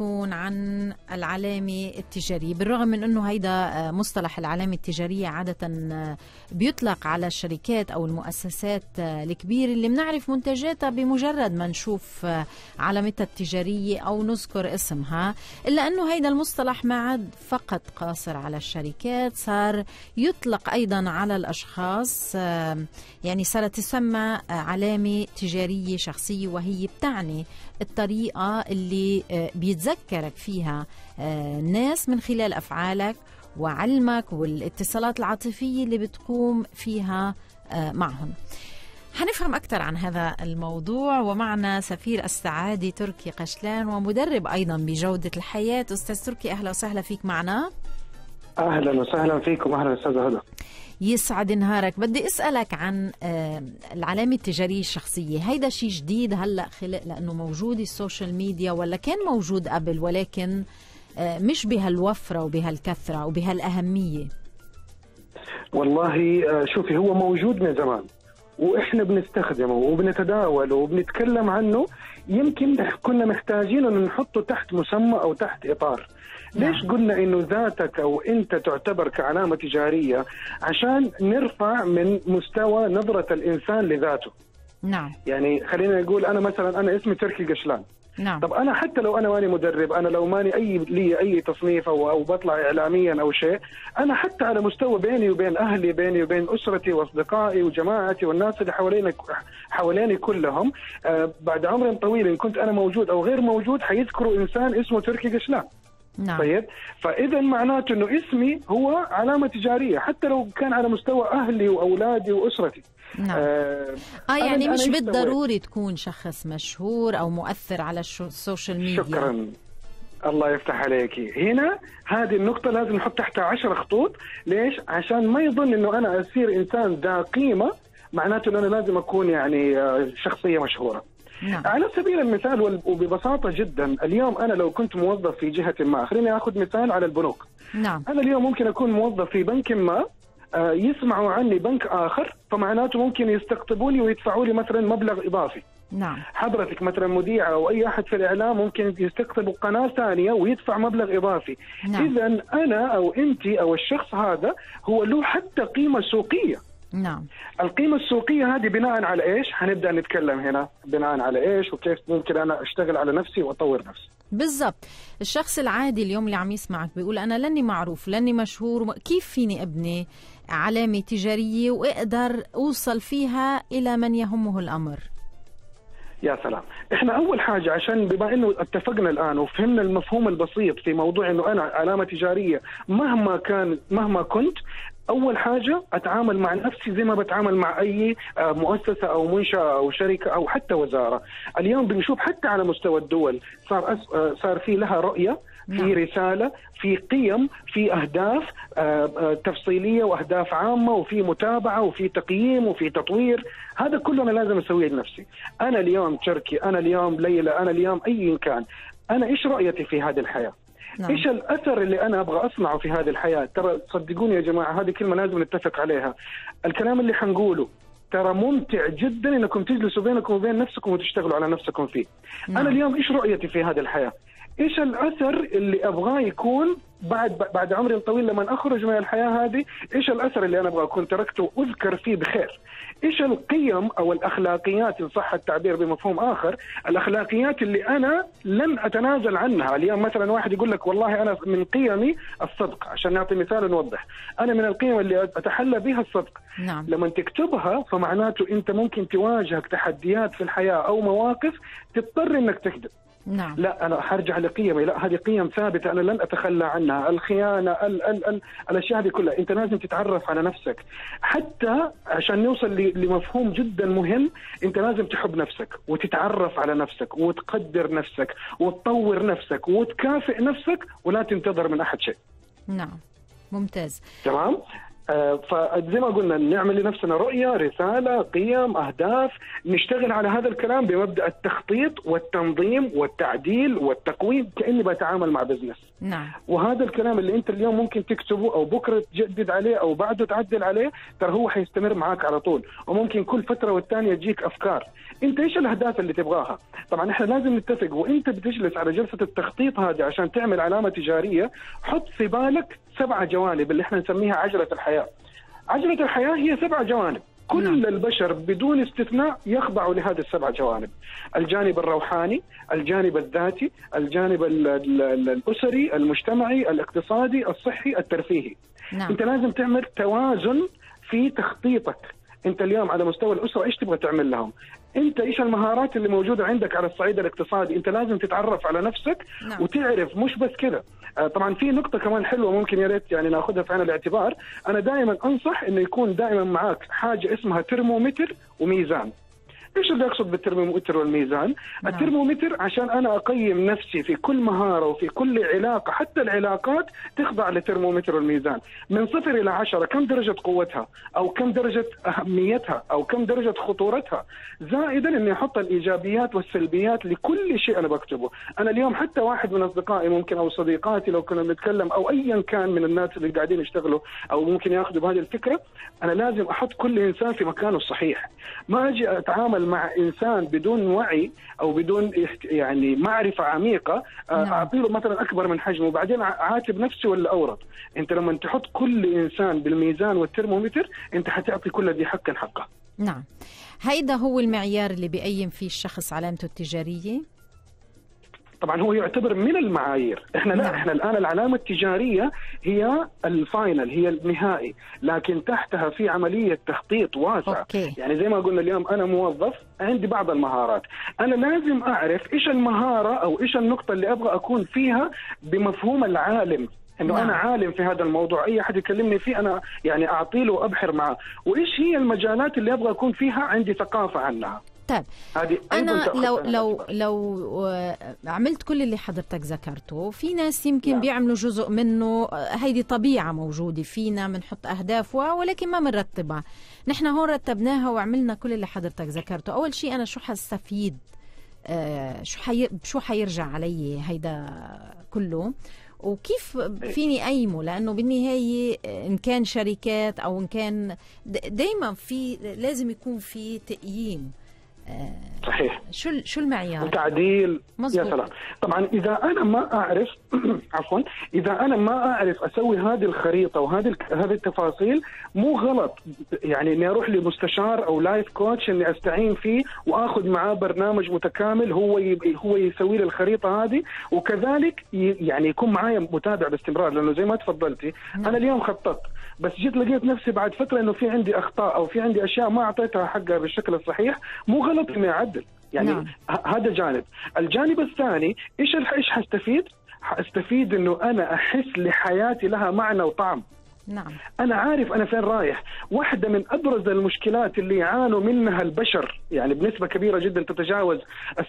يكون عن العلامة التجارية بالرغم من أنه هيدا مصطلح العلامة التجارية عادة بيطلق على الشركات أو المؤسسات الكبيرة اللي بنعرف منتجاتها بمجرد ما نشوف علامتها التجارية أو نذكر اسمها. إلا أنه هيدا المصطلح ما عاد فقط قاصر على الشركات صار يطلق أيضا على الأشخاص يعني صارت تسمى علامة تجارية شخصية وهي بتعني الطريقة اللي بيتذكرك فيها الناس من خلال أفعالك وعلمك والاتصالات العاطفية اللي بتقوم فيها معهم. حنفهم أكثر عن هذا الموضوع. ومعنا سفير السعادة تركي قشلان ومدرب أيضا بجودة الحياة. أستاذ تركي أهلا وسهلا فيك معنا. أهلا وسهلا فيكم أهلا أستاذ هدى. يسعد نهارك. بدي أسألك عن العلامة التجارية الشخصية. هيدا شيء جديد هلأ خلق لأنه موجود السوشيال ميديا ولا كان موجود قبل ولكن مش بهالوفرة وبهالكثرة وبهالأهمية؟ والله شوفي هو موجود من زمان وإحنا بنستخدمه وبنتداوله وبنتكلم عنه. يمكن كنا محتاجين إنه نحطه تحت مسمى أو تحت إطار. ليش قلنا إنه ذاتك أو أنت تعتبر كعلامة تجارية عشان نرفع من مستوى نظرة الإنسان لذاته؟ نعم. يعني خلينا نقول أنا مثلا أنا اسمي تركي قشلان. نعم. طب أنا حتى لو أنا ماني مدرب أنا لو ماني أي لي أي تصنيف أو أو بطلع اعلاميا أو شيء أنا حتى على مستوى بيني وبين أهلي بيني وبين أسرتي وأصدقائي وجماعتي والناس اللي حواليني حواليني كلهم آه بعد عمر طويل إن كنت أنا موجود أو غير موجود حيذكروا إنسان اسمه تركي قشلان. نعم. طيب. فاذا معناته إنه اسمي هو علامة تجارية حتى لو كان على مستوى أهلي وأولادي وأسرتي. نعم. آه, آه يعني مش بالضروري تكون شخص مشهور أو مؤثر على السوشيال ميديا شكرا. الله يفتح عليك. هنا هذه النقطة لازم نحط تحتها عشر خطوط. ليش؟ عشان ما يظن إنه أنا أصير إنسان ذا قيمة معناته إنه أنا لازم أكون يعني شخصية مشهورة. نعم. على سبيل المثال وببساطة جدا اليوم أنا لو كنت موظف في جهة ما خليني أخذ مثال على البنوك نعم. أنا اليوم ممكن أكون موظف في بنك ما يسمعوا عني بنك آخر فمعناته ممكن يستقطبوني ويدفعوا لي مثلا مبلغ إضافي نعم حضرتك مثلا مذيعة أو أي أحد في الإعلام ممكن يستقطبوا قناة ثانية ويدفع مبلغ إضافي نعم. إذا أنا أو أنت أو الشخص هذا هو له حتى قيمة سوقية نعم القيمة السوقية هذه بناء على إيش؟ حنبدا نتكلم هنا بناء على إيش وكيف ممكن أنا أشتغل على نفسي وأطور نفسي. بالضبط، الشخص العادي اليوم اللي عم يسمعك بيقول أنا لاني معروف، لاني مشهور، كيف فيني أبني علامة تجارية وأقدر أوصل فيها إلى من يهمه الأمر؟ يا سلام. إحنا أول حاجة عشان بما إنه اتفقنا الآن وفهمنا المفهوم البسيط في موضوع إنه أنا علامة تجارية مهما كان مهما كنت أول حاجة أتعامل مع نفسي زي ما بتعامل مع أي مؤسسة أو منشأة أو شركة أو حتى وزارة. اليوم بنشوف حتى على مستوى الدول صار أس... صار في لها رؤية في رسالة في قيم في أهداف تفصيلية وأهداف عامة وفي متابعة وفي تقييم وفي تطوير. هذا كله أنا لازم اسويه لنفسي. أنا اليوم تركي أنا اليوم ليلى أنا اليوم أي كان. أنا إيش رؤيتي في هذه الحياة؟ نعم. إيش الأثر اللي أنا أبغى أصنعه في هذه الحياة؟ ترى صدقوني يا جماعة هذه كلمة لازم نتفق عليها. الكلام اللي حنقوله ترى ممتع جدا إنكم تجلسوا بينكم وبين نفسكم وتشتغلوا على نفسكم فيه. نعم. أنا اليوم إيش رؤيتي في هذه الحياة؟ إيش الأثر اللي أبغاه يكون بعد بعد عمر طويل لما أخرج من الحياة هذه؟ إيش الأثر اللي أنا أبغى أكون تركته وأذكر فيه بخير؟ إيش القيم أو الأخلاقيات إن صح التعبير بمفهوم آخر الأخلاقيات اللي أنا لن أتنازل عنها؟ اليوم مثلا واحد يقول لك والله أنا من قيمي الصدق عشان نعطي مثال نوضح أنا من القيم اللي أتحلى بها الصدق. نعم. لما تكتبها فمعناته أنت ممكن تواجهك تحديات في الحياة أو مواقف تضطر إنك تكذب. نعم. لا أنا حرجع لقيمي. لا هذه قيم ثابتة أنا لن أتخلى عنها. الخيانة ال ال ال الأشياء هذه كلها. أنت لازم تتعرف على نفسك. حتى عشان نوصل لمفهوم جدا مهم أنت لازم تحب نفسك وتتعرف على نفسك وتقدر نفسك وتطور نفسك وتكافئ نفسك ولا تنتظر من أحد شيء. نعم. ممتاز. تمام؟ فزي ما قلنا نعمل لنفسنا رؤية، رسالة، قيم، أهداف، نشتغل على هذا الكلام بمبدأ التخطيط والتنظيم والتعديل والتقويم كأني بتعامل مع بزنس. نعم. وهذا الكلام اللي أنت اليوم ممكن تكتبه أو بكرة تجدد عليه أو بعده تعدل عليه ترى هو حيستمر معاك على طول. وممكن كل فترة والثانيه تجيك أفكار. أنت إيش الأهداف اللي تبغاها؟ طبعا إحنا لازم نتفق وأنت بتجلس على جلسة التخطيط هذه عشان تعمل علامة تجارية حط في بالك سبعه جوانب اللي إحنا نسميها عجلة الحياة. عجلة الحياة هي سبعه جوانب. كل نعم. البشر بدون استثناء يخضعوا لهذه السبع جوانب. الجانب الروحاني الجانب الذاتي الجانب ال- ال- ال- الأسري المجتمعي الاقتصادي الصحي الترفيهي. نعم. أنت لازم تعمل توازن في تخطيطك. أنت اليوم على مستوى الأسرة إيش تبغى تعمل لهم؟ انت إيش المهارات اللي موجودة عندك على الصعيد الاقتصادي؟ انت لازم تتعرف على نفسك نعم. وتعرف مش بس كده. آه، طبعا في نقطة كمان حلوة ممكن يا ريت يعني ناخذها في عين الاعتبار. أنا دائما أنصح إنه يكون دائما معك حاجة اسمها ترمومتر وميزان. إيش اللي اقصد بالترمومتر والميزان؟ نعم. الترمومتر عشان أنا أقيم نفسي في كل مهارة وفي كل علاقة حتى العلاقات تخضع للترمومتر والميزان، من صفر إلى عشرة كم درجة قوتها؟ أو كم درجة أهميتها؟ أو كم درجة خطورتها؟ زائدا إني أحط الإيجابيات والسلبيات لكل شيء أنا بكتبه، أنا اليوم حتى واحد من أصدقائي ممكن أو صديقاتي لو كنا بنتكلم أو ايا كان من الناس اللي قاعدين يشتغلوا أو ممكن ياخذوا بهذه الفكرة، أنا لازم أحط كل إنسان في مكانه الصحيح، ما أجي أتعامل مع إنسان بدون وعي أو بدون يعني معرفة عميقة آه، نعم. أعطي له مثلا أكبر من حجمه وبعدين عاتب نفسي ولا أورط. أنت لما تحط كل إنسان بالميزان والترمومتر أنت حتعطي كل ذي حق حقه. نعم. هيدا هو المعيار اللي بيقيم فيه الشخص علامته التجارية؟ طبعا هو يعتبر من المعايير. إحنا لا نعم. إحنا الآن العلامة التجارية هي ال final هي النهائي. لكن تحتها في عملية تخطيط واسع. okay. يعني زي ما قلنا اليوم أنا موظف عندي بعض المهارات. أنا لازم أعرف إيش المهارة أو إيش النقطة اللي أبغى أكون فيها بمفهوم العالم. إنه نعم. أنا عالم في هذا الموضوع. أي أحد يكلمني فيه أنا يعني اعطي له وأبحر معه. وإيش هي المجالات اللي أبغى أكون فيها؟ عندي ثقافة عنها. طيب أنا لو لو. لو آه، عملت كل اللي حضرتك ذكرته في ناس يمكن نعم. بيعملوا جزء منه آه، هيدي طبيعة موجودة فينا بنحط أهداف ولكن ما بنرتبها. نحن هون رتبناها وعملنا كل اللي حضرتك ذكرته. أول شيء أنا شو حستفيد؟ آه، شو حي... شو حيرجع علي هيدا كله؟ وكيف فيني قيمه لأنه بالنهاية إن كان شركات أو إن كان دائما في لازم يكون في تقييم. صحيح. شو شو المعيار؟ وتعديل مزبوط. يا سلام. طبعا إذا أنا ما اعرف عفوا. إذا أنا ما أعرف أسوي هذه الخريطة وهذه هذه التفاصيل مو غلط. يعني إني أروح لمستشار أو لايف كوتش إني أستعين فيه وآخذ معاه برنامج متكامل هو هو يسوي لي الخريطة هذه وكذلك يعني يكون معايا متابع باستمرار لأنه زي ما تفضلتي أنا اليوم خططت. بس جيت لقيت نفسي بعد فترة إنه في عندي أخطاء أو في عندي أشياء ما أعطيتها حقها بالشكل الصحيح مو غلط اني اعدل يعني نعم. هذا جانب. الجانب الثاني إيش إيش حستفيد؟ حستفيد إنه أنا أحس لحياتي لها معنى وطعم. نعم. أنا عارف أنا فين رايح. واحدة من أبرز المشكلات اللي يعانوا منها البشر يعني بنسبة كبيرة جدا تتجاوز ال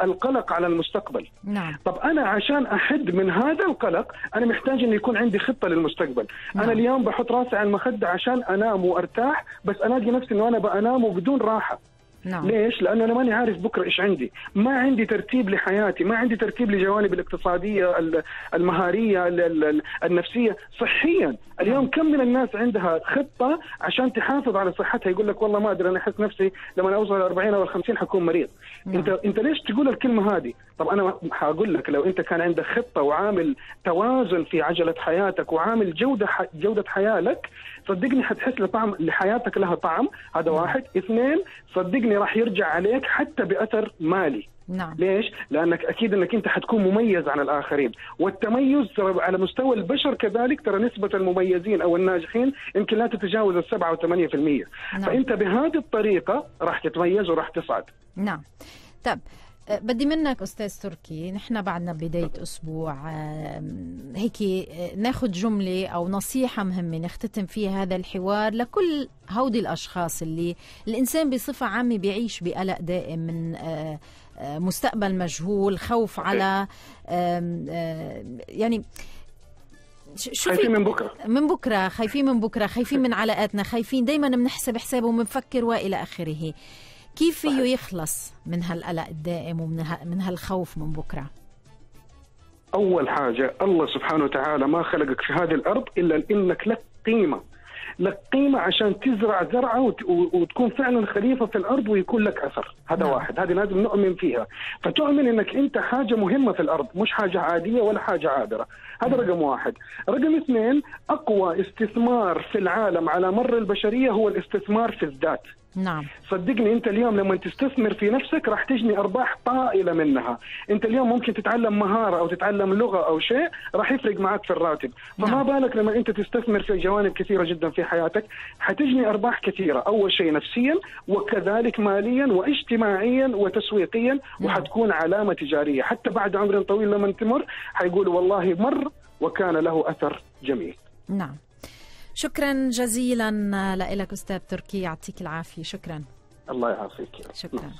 70% القلق على المستقبل. نعم. طب أنا عشان أحد من هذا القلق أنا محتاج ان يكون عندي خطة للمستقبل. نعم. أنا اليوم بحط راسي على المخدة عشان أنام وأرتاح بس ألاقي نفسي إنه أنا بنام وبدون راحة. نعم ليش؟ لأنه أنا ماني عارف بكرة إيش عندي، ما عندي ترتيب لحياتي، ما عندي ترتيب لجوانب الاقتصادية، ال- المهارية، ال- ال- النفسية، صحيا، اليوم كم من الناس عندها خطة عشان تحافظ على صحتها يقول لك والله ما أدري أنا أحس نفسي لما أوصل ال 40 أو ال 50 حكون مريض. نعم. انت أنت ليش تقول الكلمة هذه؟ طب أنا حاقول لك لو أنت كان عندك خطة وعامل توازن في عجلة حياتك وعامل جودة ح... جودة حياه لك صدقني حتحس لطعم لحياتك لها طعم. هذا واحد. اثنين صدقني راح يرجع عليك حتى بأثر مالي. نعم. ليش؟ لأنك أكيد إنك أنت حتكون مميز عن الآخرين، والتميز ترى على مستوى البشر كذلك ترى نسبة المميزين أو الناجحين يمكن لا تتجاوز السبعة أو 8%، نعم. فأنت بهذه الطريقة راح تتميز وراح تصعد. نعم. طب بدي منك أستاذ تركي نحن بعدنا بداية أسبوع هيك أه، ناخذ جملة أو نصيحة مهمة نختتم فيها هذا الحوار لكل هودي الأشخاص اللي الإنسان بصفة عامة بيعيش بقلق دائم من أه، أه، مستقبل مجهول خوف على يعني شو خايفين في من بكرة. من بكرة خايفين من بكرة خايفين من علاقاتنا خايفين دائما بنحسب حساب وبنفكر وإلى آخره. كيف فيه. يخلص من هالقلق الدائم ومن من هالخوف من بكرة؟ أول حاجة الله سبحانه وتعالى ما خلقك في هذه الأرض إلا لانك لك قيمة. لك قيمة عشان تزرع زرعة وتكون فعلا خليفة في الأرض ويكون لك أثر. هذا نعم. واحد هذه لازم نؤمن فيها. فتؤمن إنك أنت حاجة مهمة في الأرض مش حاجة عادية ولا حاجة عابرة. هذا رقم واحد. رقم اثنين أقوى استثمار في العالم على مر البشرية هو الاستثمار في الذات. نعم. صدقني أنت اليوم لما تستثمر في نفسك راح تجني أرباح طائلة منها، أنت اليوم ممكن تتعلم مهارة أو تتعلم لغة أو شيء راح يفرق معك في الراتب، فما نعم. بالك لما أنت تستثمر في جوانب كثيرة جدا في حياتك، حتجني أرباح كثيرة، أول شيء نفسيا وكذلك ماليا واجتماعيا. وتسويقيا وحتكون علامة تجارية، حتى بعد عمر طويل لما تمر حيقولوا والله مر وكان له أثر جميل. نعم. شكرا جزيلا لك أستاذ تركي يعطيك العافية. شكرا. الله يعافيك. شكرا.